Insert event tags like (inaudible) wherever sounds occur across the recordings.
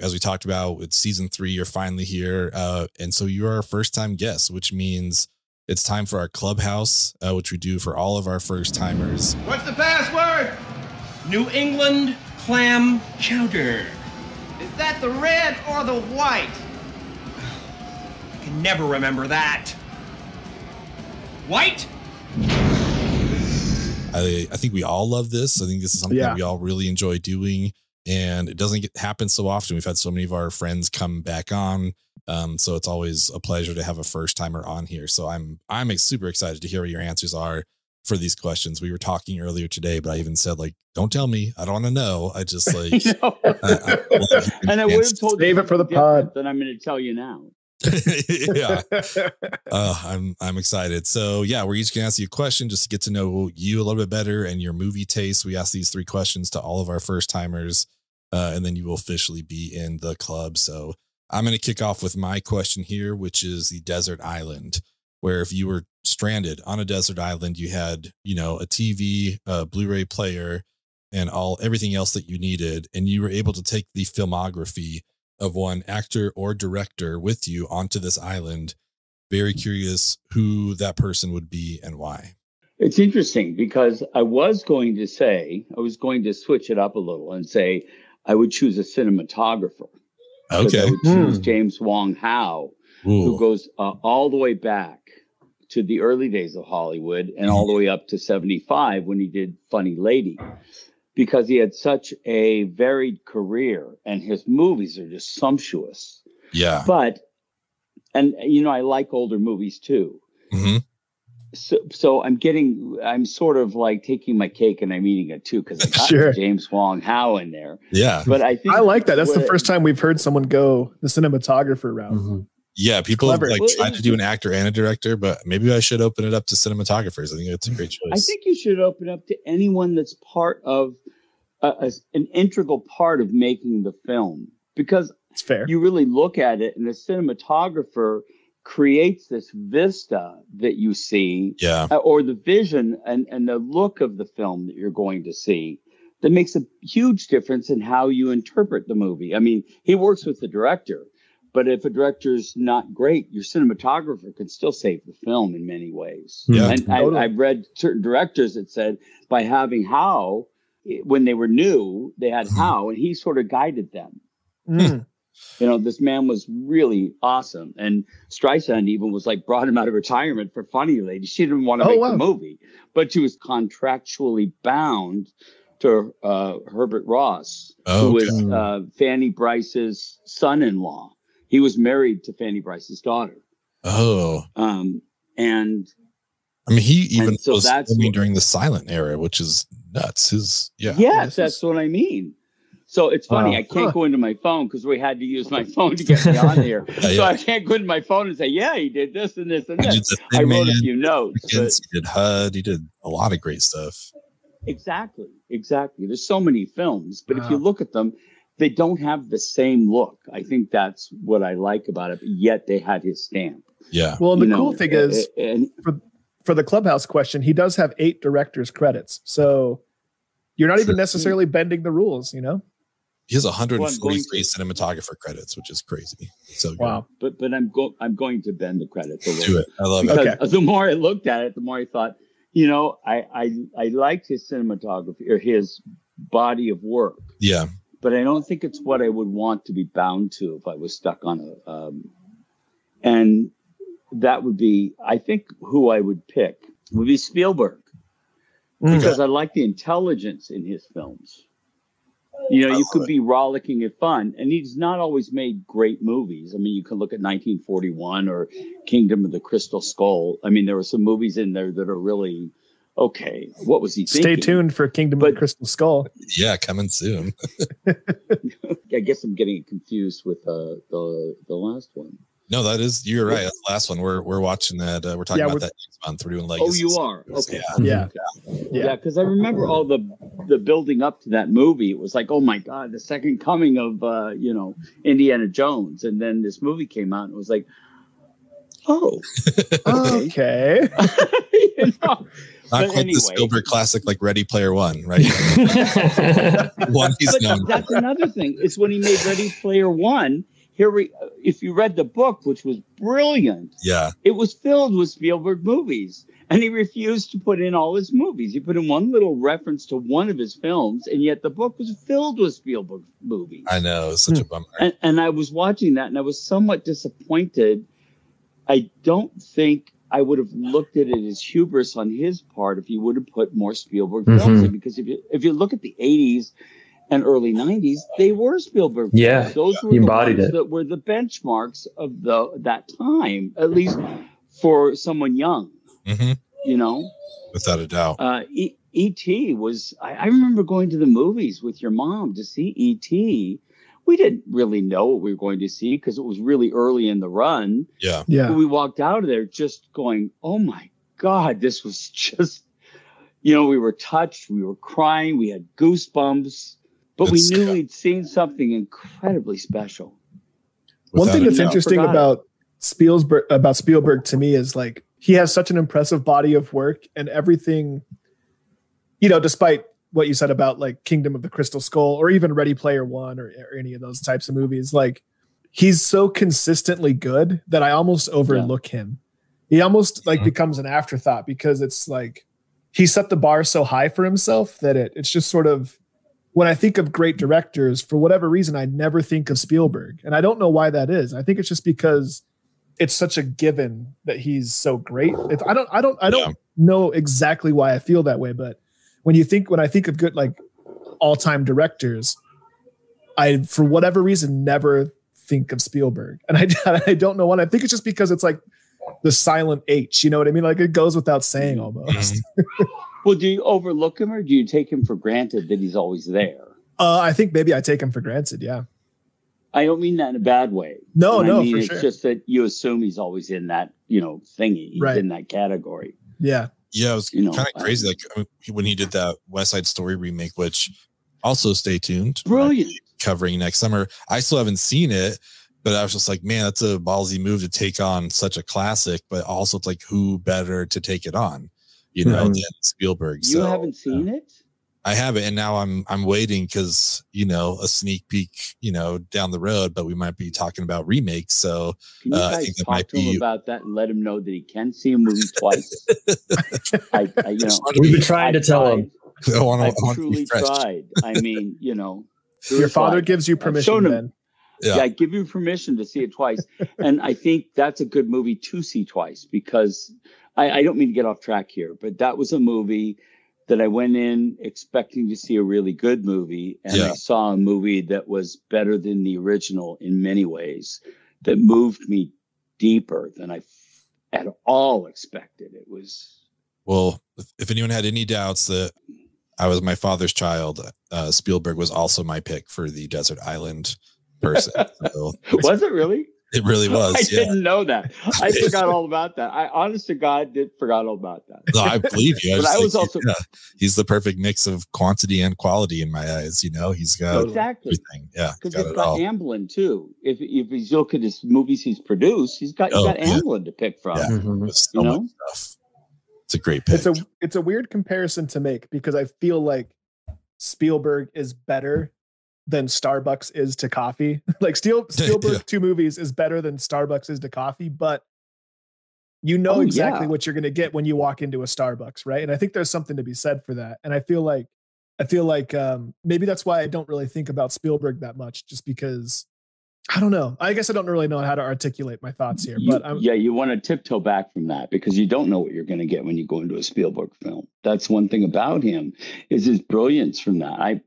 as we talked about with season three, you're finally here. Uh, and so you are our first time guest, which means it's time for our clubhouse, uh, which we do for all of our first timers. What's the password? New England clam chowder. Is that the red or the white? (sighs) I can never remember that. White? I, I think we all love this. I think this is something Yeah. that we all really enjoy doing. And it doesn't get, happen so often. We've had so many of our friends come back on. Um, so it's always a pleasure to have a first timer on here. So I'm I'm super excited to hear what your answers are for these questions. We were talking earlier today, but I even said like, don't tell me. I don't want to know. I just (laughs) like You know? I- I love (laughs) and I would have told Save you it for the pod. Than I'm going to tell you now. (laughs) yeah. Uh, I'm I'm excited. So yeah, we're each gonna ask you a question just to get to know you a little bit better and your movie taste. We ask these three questions to all of our first timers, uh, and then you will officially be in the club. So I'm gonna kick off with my question here, which is the desert island, where if you were stranded on a desert island, you had you know a TV, a Blu-ray player, and all everything else that you needed, and you were able to take the filmography of one actor or director with you onto this island. Very curious who that person would be and why. It's interesting because I was going to say, I was going to switch it up a little and say I would choose a cinematographer. Okay. I would choose Hmm. James Wong Howe, who goes uh, all the way back to the early days of Hollywood and all the way up to 75 when he did Funny Lady. Because he had such a varied career and his movies are just sumptuous. Yeah. But, and you know, I like older movies too. hmm So, so I'm getting, I'm sort of like taking my cake and I'm eating it too because (laughs) I got Sure. James Wong Howe in there. Yeah. But I think I like that. That's the first time we've heard someone go the cinematographer route. Mhm. Yeah. People have like Well, tried to do an actor and a director, but maybe I should open it up to cinematographers. I think it's a great choice. I think you should open up to anyone that's part of uh, as an integral part of making the film because It's fair. you really look at it and the cinematographer creates this vista that you see yeah. uh, or the vision and, and the look of the film that you're going to see that makes a huge difference in how you interpret the movie. I mean, he works with the director, but if a director's not great, your cinematographer can still save the film in many ways. Yeah. And I, Totally. I've read certain directors that said by having Howe, eh, when they were new, they had Howe, and he sort of guided them. Mm. You know, this man was really awesome. And Streisand even was like brought him out of retirement for Funny Lady. She didn't want to Oh, make wow. the movie, but she was contractually bound to uh, Herbert Ross, Oh, who was uh, Fanny Brice's son-in-law. He was married to Fanny Brice's daughter. Oh, Um, and I mean, he even And so was that's filming what- during the silent era, which is nuts. His yeah. yes, that's is- what I mean. So it's funny. Wow. I can't Huh. go into my phone because we had to use my (laughs) phone to get me on here. (laughs) Yeah, So yeah. I can't go into my phone and say, "Yeah, he did this and this and this." the I Thin wrote Man, a few notes. but- he did HUD. He did a lot of great stuff. Exactly, exactly. There's so many films, but if you look at them, they don't have the same look. I think that's what I like about it. But yet they had his stamp. Yeah. Well, and the you know, cool thing a- is, a- and for for the clubhouse question, he does have eight director's credits. So you're not even necessarily bending the rules, you know? He has Well, 143 to- cinematographer credits, which is crazy. So good. Wow. but but I'm go I'm going to bend the credits a little. Do it. I love it. because Okay. the more I looked at it, the more I thought, you know, I I I liked his cinematography or his body of work, Yeah. but I don't think it's what I would want to be bound to if I was stuck on a. Um, and that would be, I think, who I would pick would be Spielberg Mm. because I like the intelligence in his films. You know, I you could it. be rollicking and fun, and he's not always made great movies. I mean, you can look at 1941 or Kingdom of the Crystal Skull. I mean, there were some movies in there that are really okay. What was he Stay tuned for Kingdom of the Crystal Skull. Yeah. Coming soon. (laughs) (laughs) I guess I'm getting confused with uh, the the last one. No, that is, you're right. That's the last one. We're, we're watching that. Uh, we're talking Yeah, about we're- that next month. We're doing Oh, you are okay. Yeah. Yeah. Yeah, because I remember all the the building up to that movie. It was like, oh my god, the second coming of uh, you know Indiana Jones, and then this movie came out, and it was like, oh, (laughs) okay. Okay. (laughs) you know? Not But quite anyway. the Spielberg classic like Ready Player One, right? (laughs) One he's But known. that's another thing. It's when he made Ready Player One. Here we, if you read the book, which was brilliant, Yeah, it was filled with Spielberg movies, and he refused to put in all his movies. He put in one little reference to one of his films, and yet the book was filled with Spielberg movies. I know. It's such a bummer. and, and I was watching that, and I was somewhat disappointed. I don't think I would have looked at it as hubris on his part if he would have put more Spielberg films Mhm. in. Because if you if you look at the '80s and early '90s, they were Spielberg. Yeah, films. those were he the embodied ones it. that were the benchmarks of the that time, at least for someone young. hmm You know, Without a doubt. uh, e- E.T. was, I, I remember going to the movies with your mom to see E.T. We didn't really know what we were going to see because it was really early in the run. Yeah. Yeah. But we walked out of there just going, oh my God, this was (laughs) just, you know, we were touched, we were crying, we had goosebumps, but we knew we'd seen something incredibly special. One thing that's interesting about Spielberg about Spielberg to me is like he has such an impressive body of work and everything. You know, despite what you said about like Kingdom of the Crystal Skull or even Ready Player One or, or any of those types of movies, like he's so consistently good that I almost overlook him. He almost like Mhm. becomes an afterthought because it's like he set the bar so high for himself that it it's just sort of when I think of great directors, for whatever reason, I never think of Spielberg. And I don't know why that is. I think it's just because it's such a given that he's so great. It's, I don't, I don't, I don't Yeah. know exactly why I feel that way. But when you think, when I think of good, like all time directors, I, for whatever reason, never think of Spielberg. And I, (laughs) I don't know why. I think it's just because it's like the silent H, you know what I mean? Like it goes without saying almost. Mhm. (laughs) Well, do you overlook him or do you take him for granted that he's always there? Uh, I think maybe I take him for granted. Yeah. I don't mean that in a bad way. No, And I no, mean, for it's sure. just that you assume he's always in that, you know, thingy. He's Right. in that category. Yeah. Yeah, it was You know, kind of crazy. um, Like I mean, when he did that West Side Story remake, which also stay tuned. Brilliant. Covering next summer. I still haven't seen it, but I was just like, man, that's a ballsy move to take on such a classic. But also, it's like, who better to take it on? You know, Right. than Spielberg. You so haven't seen it? I have it, and now I'm I'm waiting because you know a sneak peek, you know, down the road. But we might be talking about remakes. So Can you Uh, I guys think that talk might to him be- about that and let him know that he can see a movie twice? (laughs) I, I, you know, We've been trying to tell tried. him. I want I've to, I want to truly tried. I mean, you know, (laughs) Your father gives you permission him- then. Yeah. Yeah. I give you permission to see it twice. and I think that's a good movie to see twice because I, I don't mean to get off track here, but that was a movie that I went in expecting to see a really good movie. And I saw a movie that was better than the original in many ways, that moved me deeper than I f- at all expected. It was Well, if- if anyone had any doubts that I was my father's child, uh, Spielberg was also my pick for the desert island person. So (laughs) was it really? It really (laughs) was. I yeah. didn't know that. I (laughs) forgot all about that. I honest to God did forgot all about that. No, I believe you. (laughs) But I was also- yeah, he's the perfect mix of quantity and quality in my eyes. You know, he's got Exactly. everything. Yeah, Because he's it got. Amblin too. If if you look at his movies he's produced, he's got he's Oh, got yeah. Amblin to pick from. Yeah. Mhm. So you know? stuff. It's a great pick. it's a it's a weird comparison to make because I feel like Spielberg is better than Starbucks is to coffee. (laughs) like Steel, (laughs) Spielberg Yeah. two movies is better than Starbucks is to coffee, but you know Oh, exactly yeah. what you're going to get when you walk into a Starbucks, right? And I think there's something to be said for that. And I feel like I feel like um, maybe that's why I don't really think about Spielberg that much, just because I don't know. I guess I don't really know how to articulate my thoughts here, You- but I'm, yeah, you want to tiptoe back from that because you don't know what you're going to get when you go into a Spielberg film. That's one thing about him is his brilliance from that. I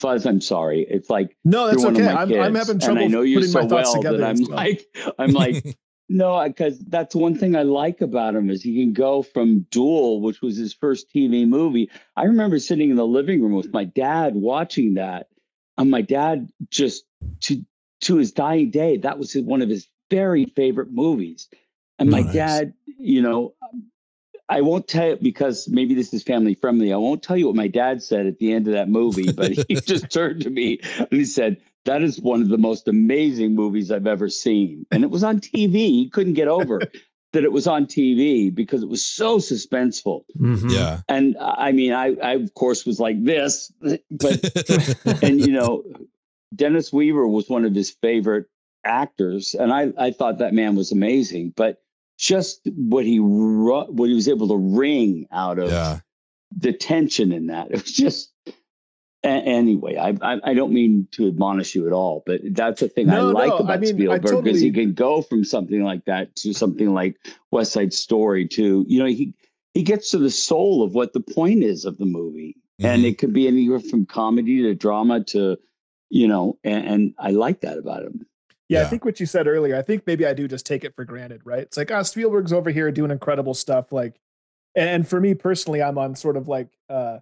Fuzz, I'm sorry. It's like no, that's one okay. of my I'm, kids, I'm having trouble and I know you putting so my thoughts well together. that I'm as well. like, I'm like, (laughs) no, because that's one thing I like about him is he can go from Duel, which was his first TV movie. I remember sitting in the living room with my dad watching that, and my dad just to to his dying day, that was one of his very favorite movies. And my Nice. dad, you know, I won't tell you because maybe this is family friendly. I won't tell you what my dad said at the end of that movie, but he (laughs) just turned to me and he said, That is one of the most amazing movies I've ever seen. And it was on TV. He couldn't get over (laughs) that it was on TV because it was so suspenseful. Mhm. Yeah. And I mean, I, I of course was like this, but (laughs) and you know, Dennis Weaver was one of his favorite actors, and I I thought that man was amazing. But just what he what he was able to wring out of yeah. the tension in that, (laughs) it was just. a- Anyway, I, I I don't mean to admonish you at all, but that's the thing I like no, I about mean, Spielberg because he can go from something like that to something like West Side Story to you know he he gets to the soul of what the point is of the movie, and Mhm. it could be anywhere from comedy to drama to you know, and, and I like that about him. Yeah, Yeah. I think what you said earlier, I think maybe I do just take it for granted, right? It's like, ah, Spielberg's over here doing incredible stuff. Like, and, for me personally, I'm on sort of like uh,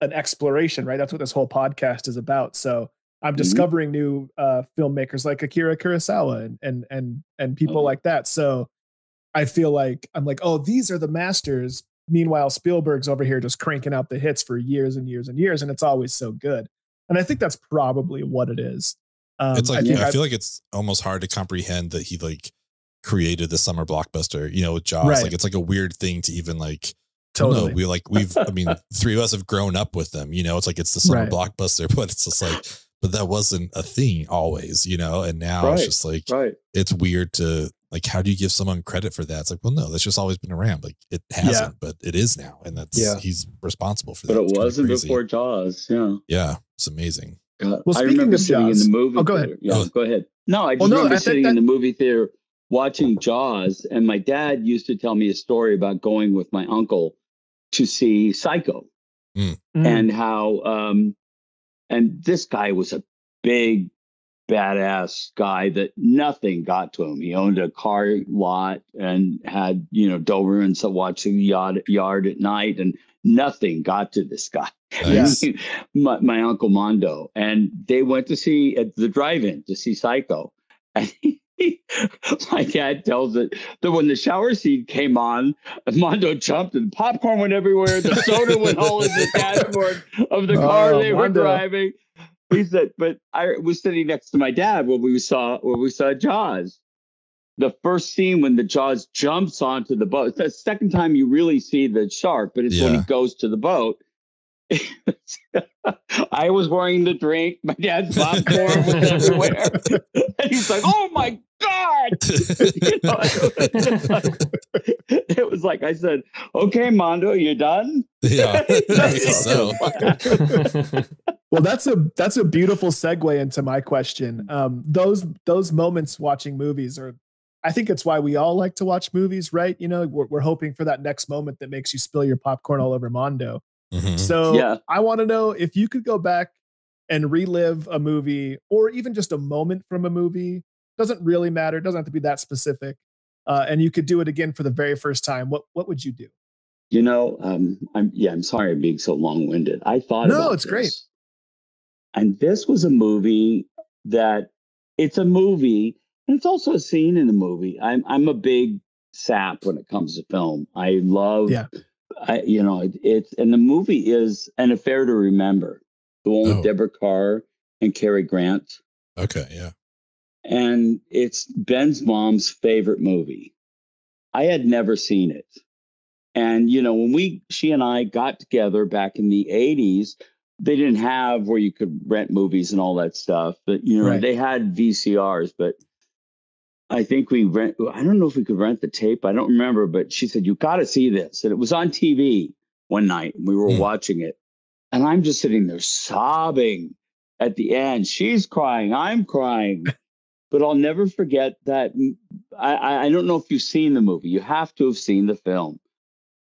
an exploration, right? That's what this whole podcast is about. So I'm Mhm. discovering new uh, filmmakers like Akira Kurosawa and and and and people Oh, like that. So I feel like I'm like, oh, these are the masters. Meanwhile, Spielberg's over here just cranking out the hits for years and years and years, and it's always so good. And I think that's probably what it is. Um, it's like I I, think I- feel like it's almost hard to comprehend that he like created the summer blockbuster. You know, with Jaws, Right. like it's like a weird thing to even like. Totally. we like we've. I mean, (laughs) three of us have grown up with them. You know, it's like it's the summer Right. blockbuster, (laughs) but it's just like, but that wasn't a thing always. You know, and now it's just like Right. it's weird to like. How do you give someone credit for that? It's like, well, no, that's just always been around. Like it hasn't, but it is now, and that's Yeah. he's responsible for that. But it It's wasn't before Jaws. Yeah. Yeah, it's amazing. God, Well, I speaking remember of sitting Jaws- in the movie Oh, go ahead. theater. Yeah, Oh. go ahead. No, I just Well, no, remember I think sitting in that- the movie theater watching Jaws, and my dad used to tell me a story about going with my uncle to see Psycho Mm. and how um and this guy was a big badass guy that nothing got to him. He owned a car lot and had, you know, Dobermans that watching the yard, yard at night and nothing got to this guy. (laughs) Nice. my, my uncle Mondo. And they went to see at the drive-in to see Psycho. (laughs) And he, my dad tells it that when the shower scene came on, Mondo jumped and popcorn went everywhere. The soda (laughs) went all in the dashboard of the oh, car Oh, they were driving. He said, but I was sitting next to my dad when we saw when we saw Jaws. The first scene when the Jaws jumps onto the boat. It's the second time you really see the shark, but it's when he goes to the boat. (laughs) I was wearing the drink. My dad's popcorn was everywhere. (laughs) and he's like, "Oh my god!" (laughs) You know, it, was like, it was like I said, "Okay, Mondo, you done?" yeah, I so. well that's a that's a beautiful segue into my question um those those moments watching movies are i think it's why we all like to watch movies right you know we're, we're hoping for that next moment that makes you spill your popcorn all over mondo Mhm. so Yeah. i want to know if you could go back and relive a movie or even just a moment from a movie doesn't really matter doesn't have to be that specific uh, and you could do it again for the very first time what what would you do You know, um, I'm yeah, I'm sorry I'm being so long-winded. I thought No, about it's great. And this was a movie that it's a movie, and it's also a scene in the movie. I'm I'm a big sap when it comes to film. I love Yeah. I you know, it, it's and the movie is an affair to remember. The one with Oh. Deborah Kerr and Cary Grant. Okay, yeah. and it's Ben's mom's favorite movie. I had never seen it. And you know, when we she and I got together back in the 80s, they didn't have where you could rent movies and all that stuff. But you know, Right. they had VCRs, but I think we rent I don't know if we could rent the tape. I don't remember, but she said, You gotta see this. And it was on TV one night and we were Hmm. watching it. And I'm just sitting there sobbing at the end. She's crying, I'm crying but I'll never forget that. I, I I don't know if you've seen the movie. You have to have seen the film.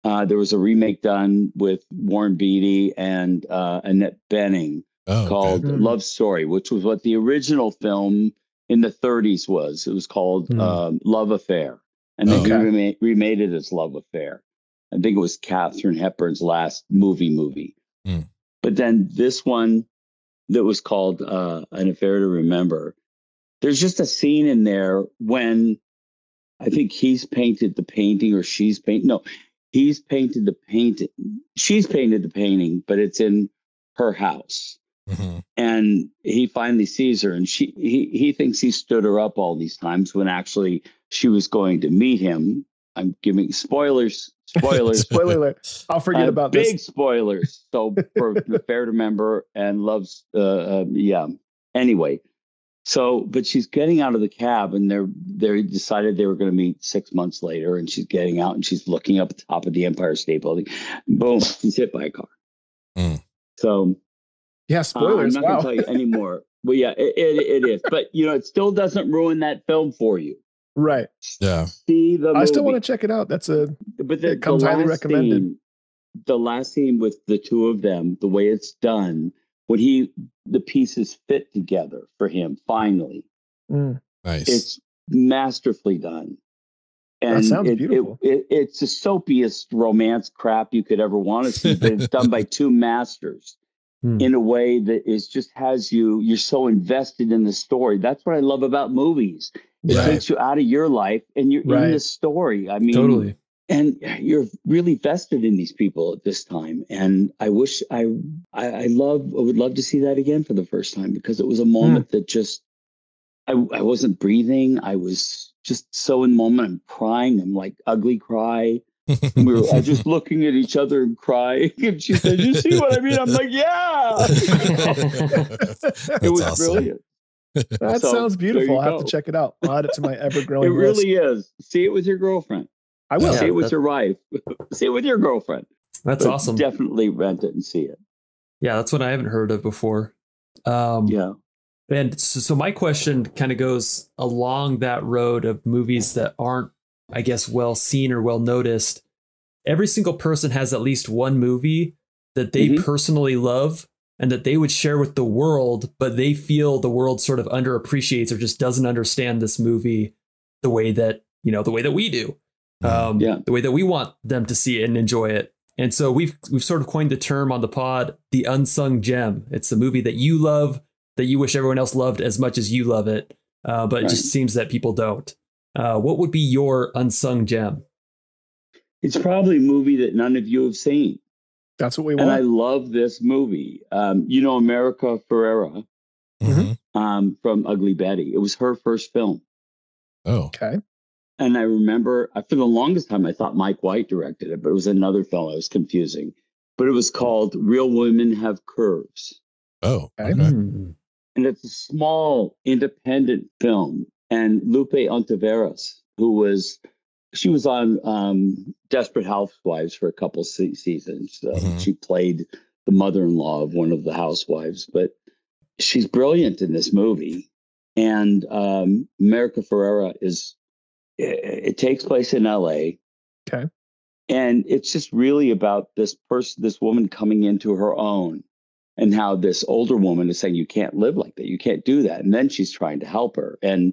Uh, there was a remake done with Warren Beatty and uh, Annette Bening Oh, called Hmm. Love Story, which was what the original film in the 30s was. It was called Hmm. um, Love Affair, and they Okay. remade, remade it as Love Affair. I think it was Katharine Hepburn's last movie movie. Hmm. But then this one that was called uh, An Affair to Remember, there's just a scene in there when I think he's painted the painting or she's painted. No, he's painted the painting. She's painted the painting, but it's in her house Mhm. and he finally sees her and she he he thinks he stood her up all these times when actually she was going to meet him I'm giving spoilers. Spoilers. (laughs) Spoiler alert. I'll forget Uh, about big this. spoilers. So (laughs) for the fair to remember and loves, uh, uh, yeah. Anyway, so but she's getting out of the cab, and they're they decided they were going to meet six months later, and she's getting out and she's looking up at the top of the Empire State Building. Boom! She's hit by a car. Mm. So Yeah, uh, I'm not wow. going to tell you anymore. But yeah, it, it, it is. But you know, it still doesn't ruin that film for you. right. Yeah. See the. I still want to check it out. That's a but the, It comes the highly recommended. Scene, the last scene with the two of them, the way it's done, when he the pieces fit together for him finally, mm, Nice. it's masterfully done. That sounds it, beautiful. It, it, it's the soapiest romance crap you could ever want to see, but it's done by (laughs) two masters Hmm. in a way that is just has you. You're so invested in the story. That's what I love about movies. It Right. takes you out of your life and you're in Right. the story. I mean, Totally. and you're really vested in these people at this time and i wish i i, I love i would love to see that again for the first time because it was a moment that just I, I wasn't breathing i was just so in the moment i'm crying i'm like ugly cry we were all just (laughs) looking at each other and crying (laughs) and she said you see what i mean i'm like yeah (laughs) it was awesome. brilliant that So, sounds beautiful. I'll have go. to check it out. I'll add it to my ever growing. it really list. is see it with your girlfriend I will. see it with your wife see it with your girlfriend That's But awesome. definitely rent it and see it Yeah, that's what I haven't heard of before. Um, yeah And so, so my question kind of goes along that road of movies that aren't, I guess, well seen or well noticed. Every single person has at least one movie that they Mhm. personally love and that they would share with the world, but they feel the world sort of underappreciates or just doesn't understand this movie the way that, you know, the way that we do. Um, Yeah. the way that we want them to see it and enjoy it. And so we've we've sort of coined the term on the pod, the unsung gem. It's the movie that you love, that you wish everyone else loved as much as you love it, uh, but it just seems that people don't. Uh, what would be your unsung gem? It's probably a movie that none of you have seen. That's what we want. And I love this movie. Um, you know, America Ferrera Mhm. um, from Ugly Betty. It was her first film. Oh, okay. And I remember uh, for the longest time, I thought Mike White directed it, but it was another film. It was confusing. But it was called Real Women Have Curves. oh, Okay. okay. Hmm. And it's a small independent film. And Lupe Ontiveros, who was, she was on um, Desperate Housewives for a couple se- seasons. So Mhm. She played the mother in law of one of the housewives, but she's brilliant in this movie. And um, America Ferrera is, it, it takes place in LA. Okay. And it's just really about this person, this woman coming into her own and how this older woman is saying you can't live like that you can't do that and then she's trying to help her and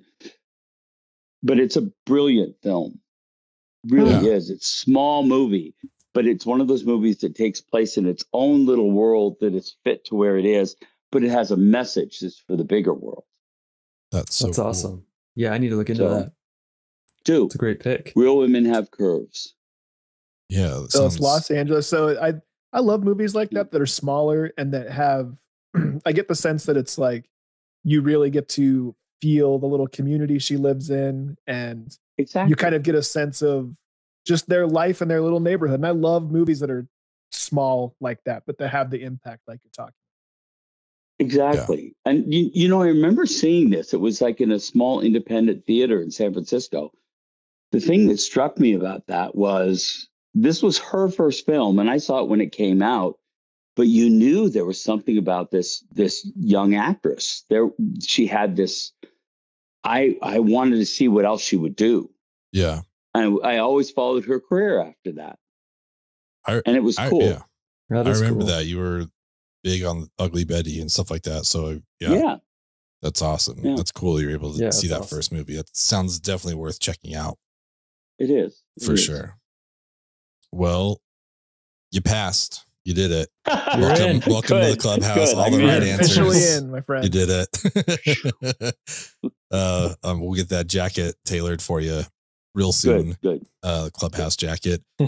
but it's a brilliant film really Yeah. is it's small movie but it's one of those movies that takes place in its own little world that is fit to where it is but it has a message that's for the bigger world That's so That's cool. awesome. Yeah, I need to look into So- that. do It's a great pick. real women have curves Yeah. that So it's Los Angeles. So I I love movies like mm. that that are smaller and that have (clears throat) I get the sense that it's like you really get to feel the little community she lives in and exactly you kind of get a sense of just their life and their little neighborhood. And I love movies that are small like that, but that have the impact like you're talking. Exactly. And you, you know, I remember seeing this. It was like in a small independent theater in San Francisco. The thing that struck me about that was this was her first film, and I saw it when it came out. But you knew there was something about this this young actress. There, she had this. I I wanted to see what else she would do, Yeah. and I always followed her career after that. I- and it was I, cool. yeah. That I remember cool. that you were big on Ugly Betty and stuff like that. So yeah, yeah. that's awesome. Yeah. That's cool. You're able to Yeah, see that awesome. first movie. That sounds definitely worth checking out it is It for is. sure. Well, you passed. You did it. (laughs) You're welcome, in. welcome to the clubhouse. good. All the You're right Officially answers. in, my friend. You did it. (laughs) uh, um, we'll get that jacket tailored for you real soon. Good, good. Uh, clubhouse jacket. (laughs)